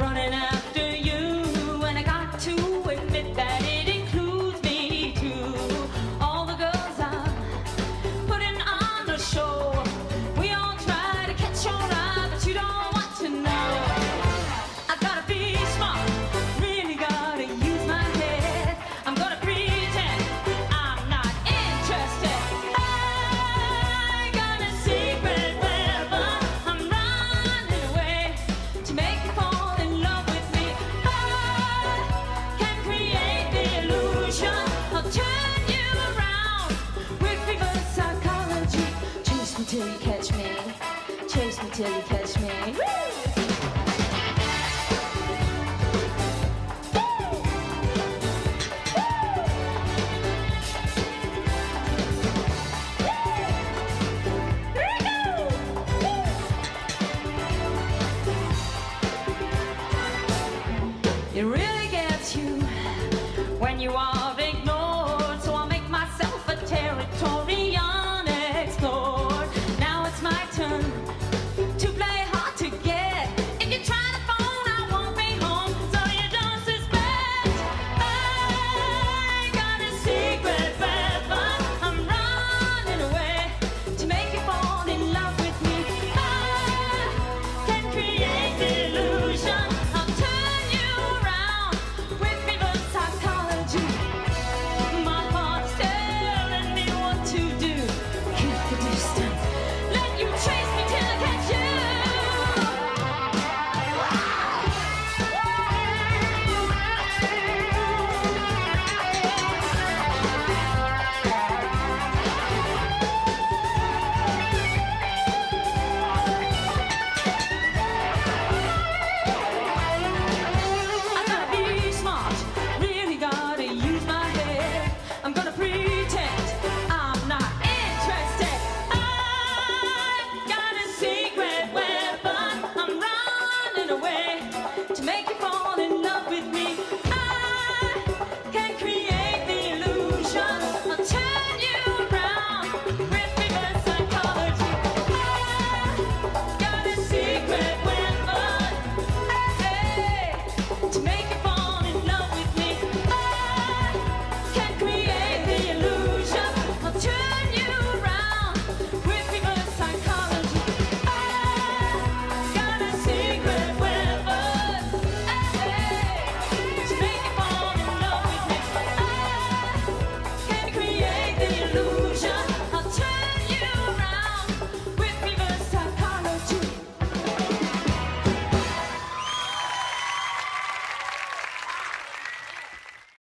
running out. me till you catch me. Chase me till you catch me. It really gets you when you are